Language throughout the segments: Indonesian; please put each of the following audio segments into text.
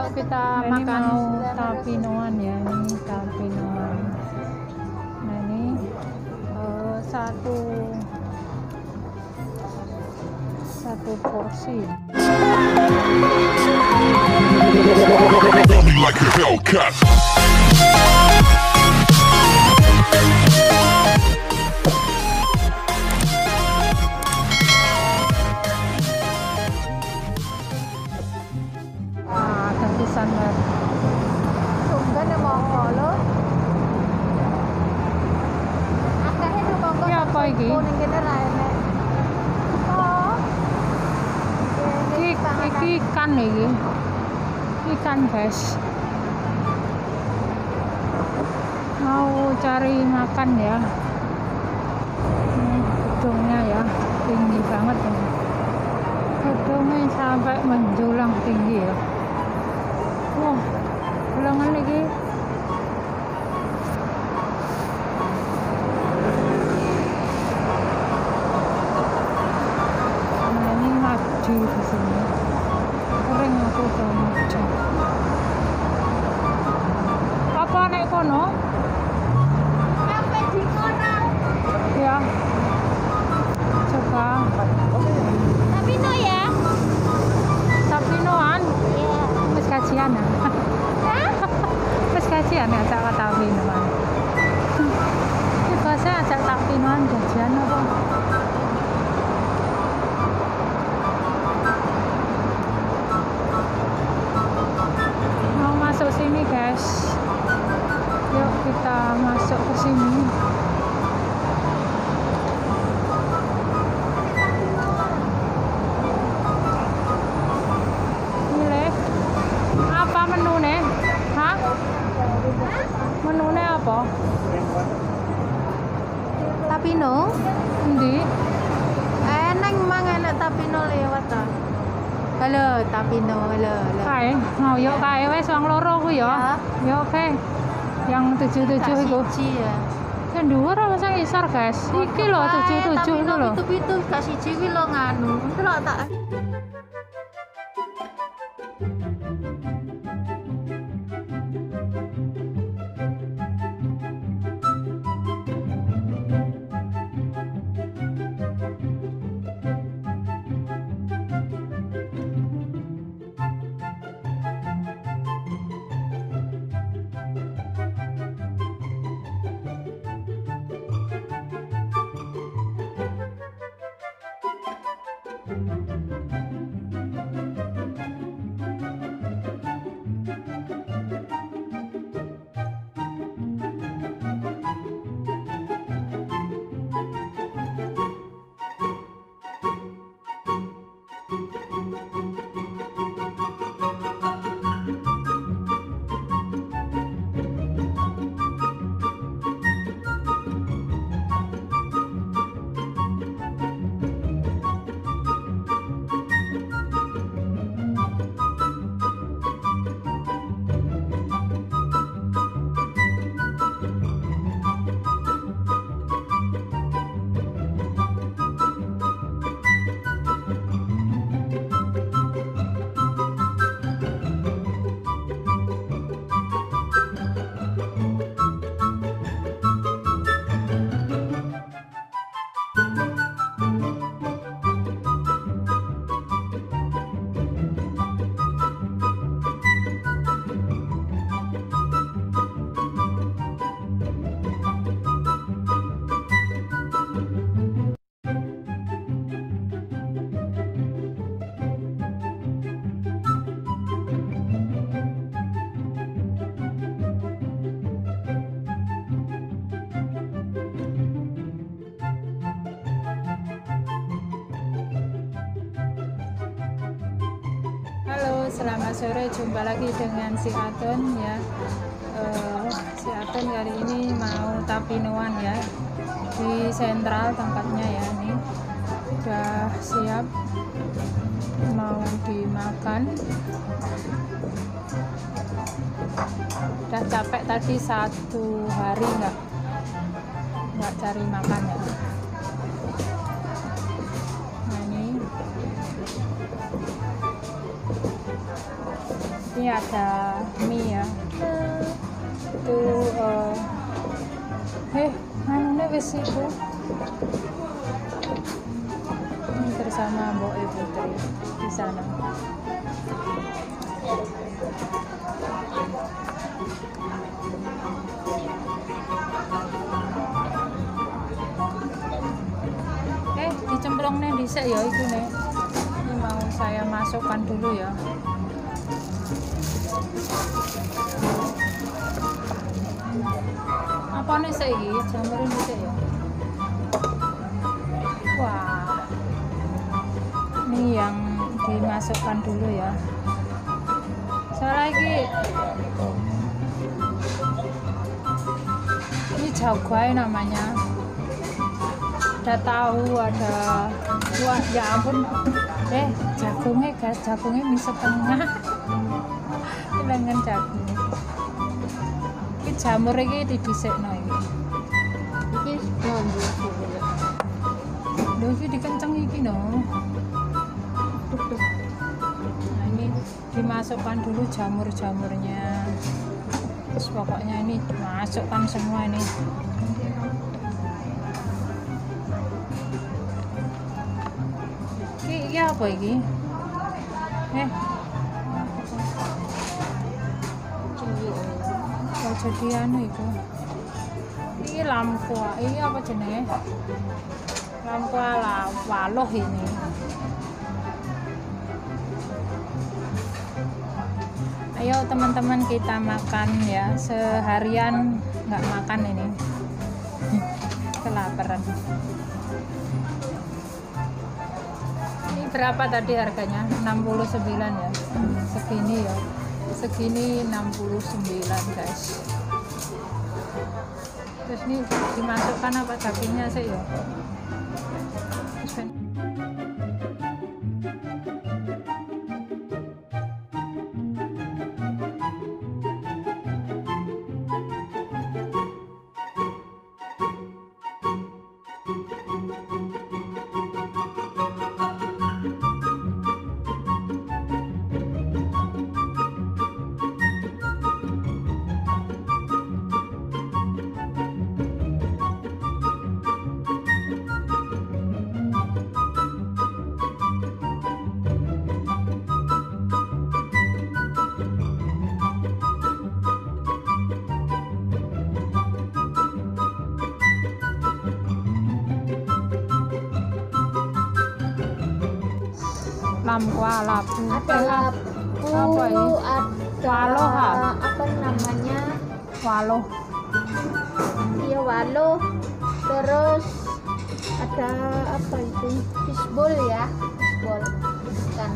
yuk kita Nah, ini makan tapinoan ya ini tapinoan nah ini eh, satu satu porsi Rub me like a Hellcat. Apa iki? Kuning kene ra enek. Iki, iki ikan iki ikan guys mau cari makan ya ini gedungnya ya tinggi banget ini gedungnya sampai menjulang tinggi ya wah ulangan lagi nah apa? Tapino. Endi? Enak mang enak tapino lewat ta. Halo, tapino, halo, halo. Kae, mau yuk kae wes wong loro ku ya. Ya oke. Yang tujuh tujuh Tak itu. siji ya. Yang dua ora masa isor guys. Iki tujuh tujuh itu loh. Itu itu gak siji kuwi lo nganu. Delok tak. Sore jumpa lagi dengan si Aton ya. Eh, si Aton kali ini mau tapinoan ya. Di sentral tempatnya ya ini. Udah siap mau dimakan. Udah capek tadi satu hari nggak nggak cari makan ya nah ini ini ada mie ya. Itu eh eh anu wis itu ini bersama Mbok E Putri di sana. Eh dicemplung nih bisa ya itu nih ini mau saya masukkan dulu ya apa nih saya ini jamurin bisa ya. Wah. Ini yang dimasukkan dulu ya. Saya lagi. Ini jaguai namanya. Ada tahu ada wah ya ampun. Eh jagungnya guys. Jagungnya mie setengah. Dengan jagungnya. Ini jamur ini didisekno ini dimasukkan dulu jamur-jamurnya terus pokoknya ini masukkan semua ini Iki, apa iki? Eh, kok jadi anu itu? Ini lampu, ini apa jenenge? Lampu ala waloh ini. Ayo teman-teman kita makan ya seharian nggak makan ini kelaparan. Ini berapa tadi harganya? 69 ya. Segini ya. Segini 69 guys. Terus ini dimasukkan apa dagingnya sih ya? Lamkwa labu. Ada labu, Apa ini? Walo, apa namanya? Waloh. Iya walo. Terus ada apa itu? Fishball ya, fishball. Ikan.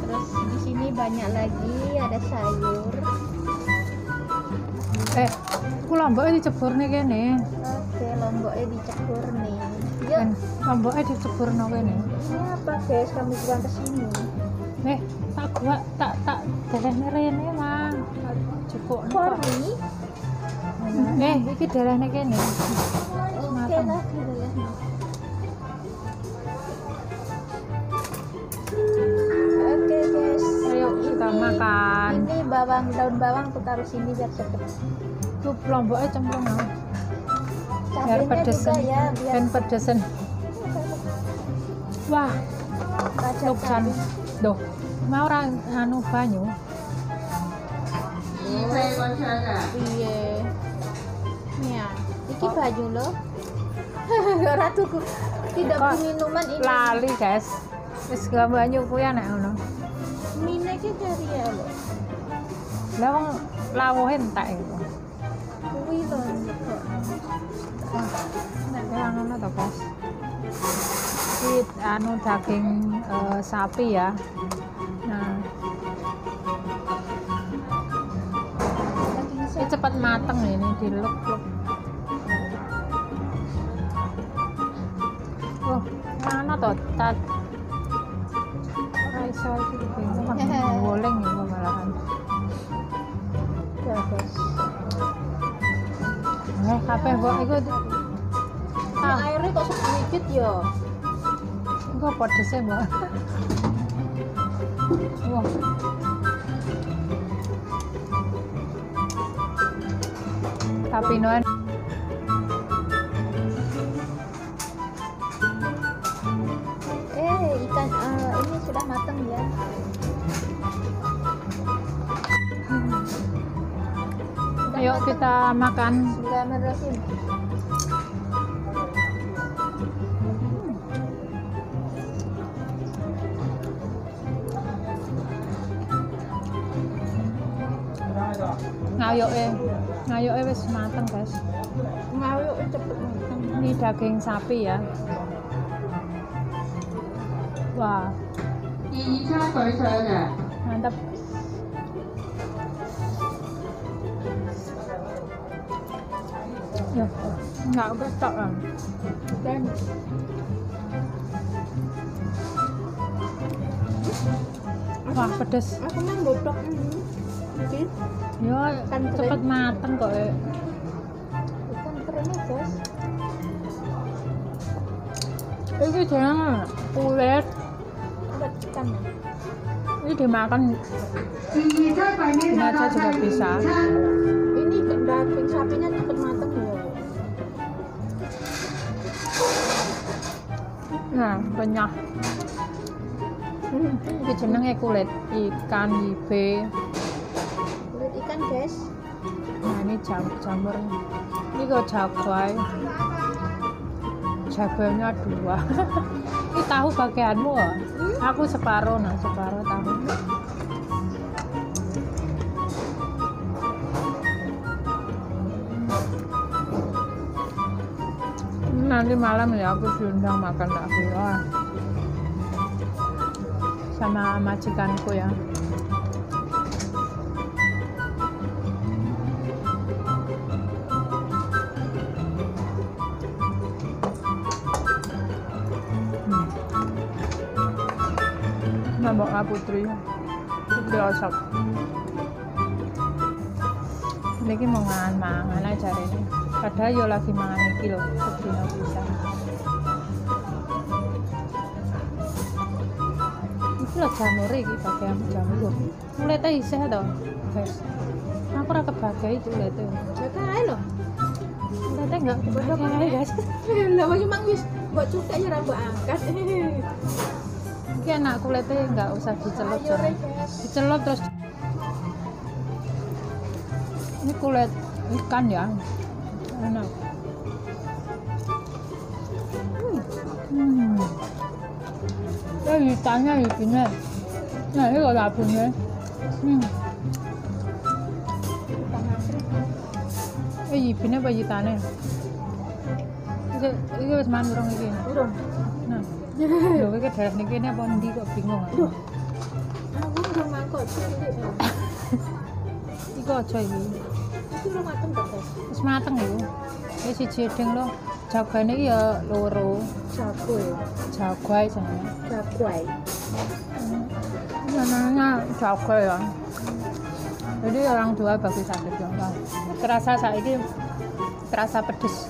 Terus di sini banyak lagi ada sayur. Eh, ku lomboknya dicebur nih kene. Oke, lomboknya dicekur nih. Kan lomboknya dicebur nih kene. ini apa guys? Kamu buang ke sini. Eh, tak gua tak tak darahnya rene mang. Cukup nih, Pak. Korni. Eh, iki darahnya kene. Ya. Oke guys. Ayo kita Ini- makan. Ini bawang daun bawang aku taruh sini biar cepet. Tuh lomboknya cemplung ah. Biar pedesen. ya biar Ben pedesen. Wah, Luksan. Duh, mau orang anu banyu. Iya. Ya, iki baju lo. Ora tuku. Tidak Kok beli minuman ini. Lali, guys. Wis gak banyu kuwi anak ngono. Mine ki dari ya lo. Lah wong lawuhe entek iku. Wah, nek yang ngono to, Guys. Ini anu daging eh, sapi ya. Nah, ini cepat mateng ini diluk-luk. Wah, mana to? Tat. Ora iso iki bingung. Boleng iku kabeh mbok. Iku ah. aire kok sedikit ya? Engko pedese mbok? Wah. Tapi noan yuk kita makan. Ngayok eh. Ngayok eh wis mateng, guys. Ngayok cepet mateng. Ini daging sapi ya. Wah. Wow. Mantap. nggak besok kan dan wah pedes. aku mah botok ini ya cepet mateng kok eh. kan ya ikan kerennya bos. Ini jangan kulit. Ikan ini dimakan. Baca juga bisa. Ini daging sapinya cepet mateng. Nah banyak Hmm. ini jenenge kulit ikan ibe Kulit ikan guys. nah ini jam jamur ini kok jaguai jaguarnya dua ini tahu bagianmu ya? aku separuh nah separuh tahu nanti malam ya aku diundang makan wah sama majikanku ya. Mbak Kak Putri Putri Osok Ini mau mangan mangan aja ini Padahal yo lagi mangan iki lho Sedina bisa Iki lho jamur iki bagian jamur. Lho Kulitnya isih to guys Aku ora kebagai itu kulitnya Jaga ae loh. Kulitnya enggak kebagai guys Lah wis mang wis mbok cukai ya rambut angkat. Iki enak kulitnya enggak usah dicelup dicelup terus. Ini kulit ikan ya enak hmm. ya ikannya ikannya nah ini kalau sabunnya hmm. Ikan asli. eh ikannya apa ikannya ini ini wis mangan urung iki Urung. nah lho iki daerah niki ini apa ndi kok bingung aku Duh. Aku udah mangkok cilik. iki aja iki Itu udah mateng gak guys? wis mateng iku wis siji ding lho. Jagane iki ya loro. Jago ya. jaguai jenenge. Jaguai. namanya jaguai ya. Jadi orang tua bagi sakit ya terasa saiki terasa pedes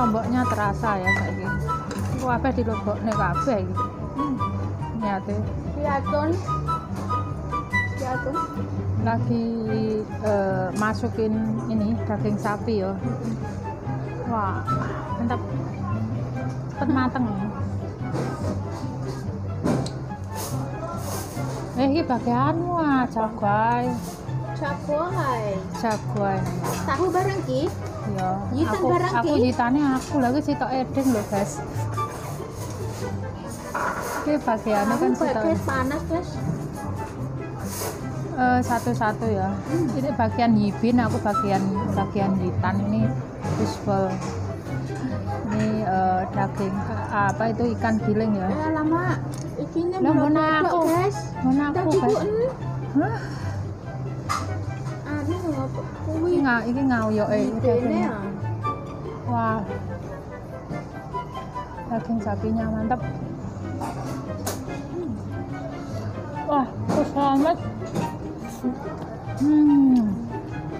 lomboknya terasa ya kayak gini kabeh di lomboknya kabeh iki hmm. nyate Piaton. Piaton. lagi eh, masukin ini daging sapi ya wah mantap cepet mateng ya eh ini bagianmu ah jaguai Jaguai. jaguai Tahu barang ki? Ya aku aku jitane aku lagi sitok edeng loh guys ini bagiannya kan sitok panas guys. Eh, satu-satu ya ini bagian yibin aku bagian bagian hitan ini fishball ini eh, daging apa itu ikan giling ya Eh lama. Iki Lah, ngono aku. guys. mana aku guys. Hah? Kuwi. nggak ini ngauyo eh Ini daging. ya. wah daging sapinya mantap wah terus banget hmm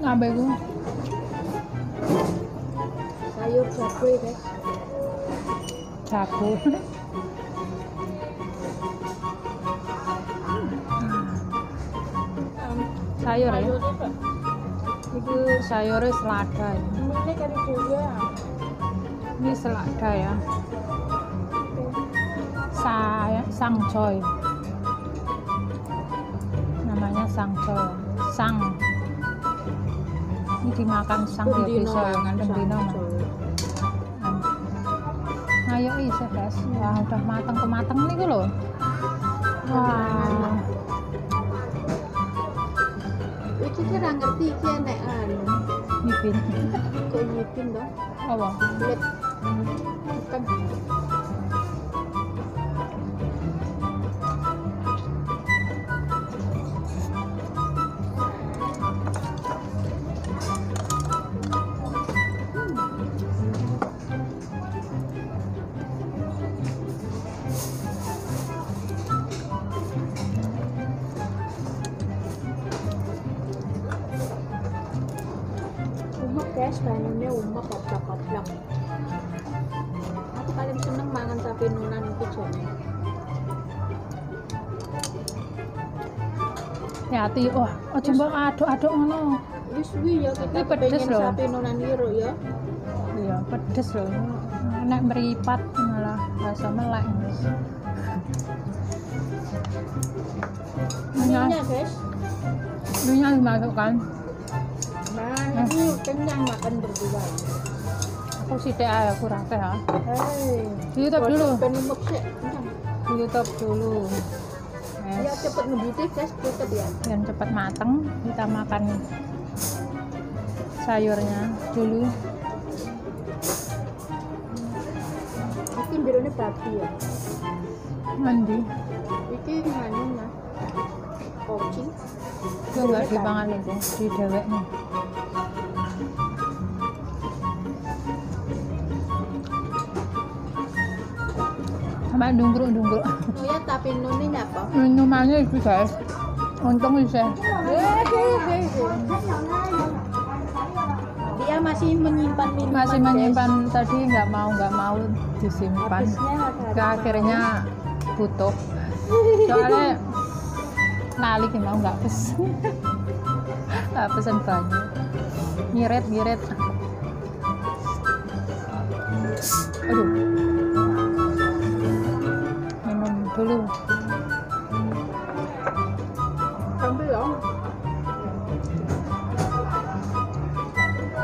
ngambil gue Sayur jago ya jago sayur ya itu sayurnya selada ya. Ini kari juga. ini selada ya. Saya sangcoy namanya sangcoy sang. Ini dimakan sang ya bisa pendino mah. ayo. Isa guys wah udah mateng kemateng nih loh. Wah Iki kira ngerti iki enek anu. nyipin Kok nyipin dong? apa Lep. Bukan. Hati wah ojo mbak aduk-aduk ngono Wis wi ya kita Ini pedes loh. sapi nunan iro ya. iya pedes loh enak meripat malah rasa melek Ininya guys. Dunya dimasukkan Nah, ini kenyang makan berdua. aku sidik aja aku rasa ya Hei. di YouTube dulu sih. di YouTube dulu Ya yes. cepet ngebiti guys, tutup ya. yang cepat matang kita makan sayurnya dulu Iki birone babi ya. mandi Iki nganu nah. Kucing. itu nggak dipangan itu di dewek nih sama dungkruk dungkruk Oh ya, tapi nuni nyapa? minumannya itu guys untung bisa Dia masih menyimpan minuman. masih guys. menyimpan tadi nggak mau nggak mau disimpan. Ke akhirnya butuh. Soalnya lali ki mau nggak pesen. Nggak pesen banyak. Ngirit ngirit aduh dulu Sambil ya.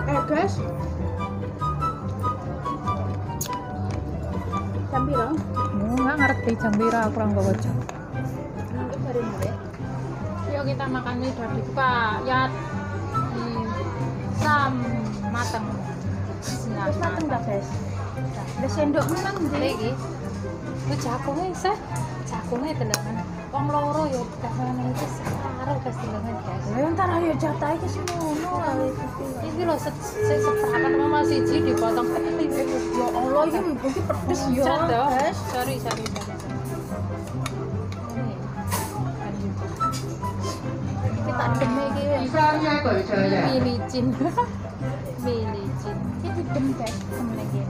Eh guys. Sambil ya. Aku nggak ngerti jam pira aku jam Nanti dari mulai. yuk kita makan mie udah dipayat di sam mateng Terus mateng dah guys. Ada sendok menang lagi gue jakunge sih jakunge tendangan. Wong loro ya kasane iki separo pas tendangan guys. Lha entar ayo jatah iki sing ngono lah iki lho se seperapan mama siji dipotong. Ya Allah iki mungkin pedes ya. Sorry sorry kita demi ini? Islamnya ini milicin ini iki ini guys ini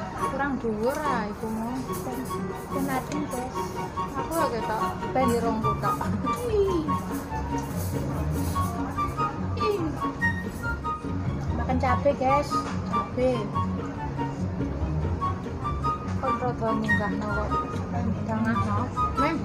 Kurang dhuwur ah iku mau. Ben adem guys. Aku lagi tak ben rong buka. Ih. Ih. cabe guys cabe kon rada munggah no kok tengah no mem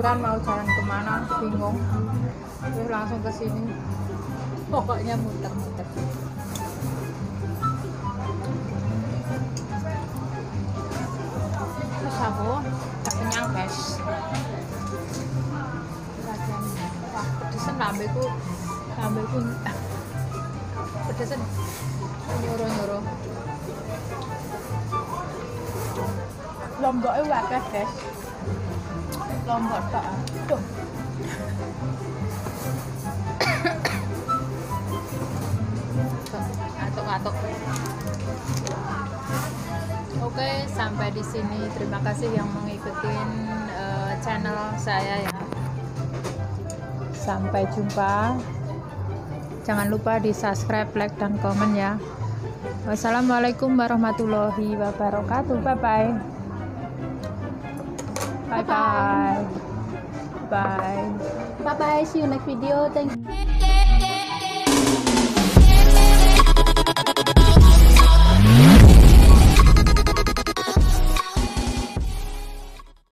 liburan mau jalan ke mana bingung. Terus langsung ke sini. Pokoknya muter-muter. Terus aku kenyang guys. Wah pedesan lambeku lambeku pedesan. Nyuruh lomboknya wakil guys lombok atuk-atuk Oke, sampai di sini. Terima kasih yang mengikuti eh, channel saya ya. Sampai jumpa. Jangan lupa di subscribe, like, dan komen ya. Wassalamualaikum warahmatullahi wabarakatuh. Bye bye. Bye bye. Bye. Bye bye, see you next video. Thank you.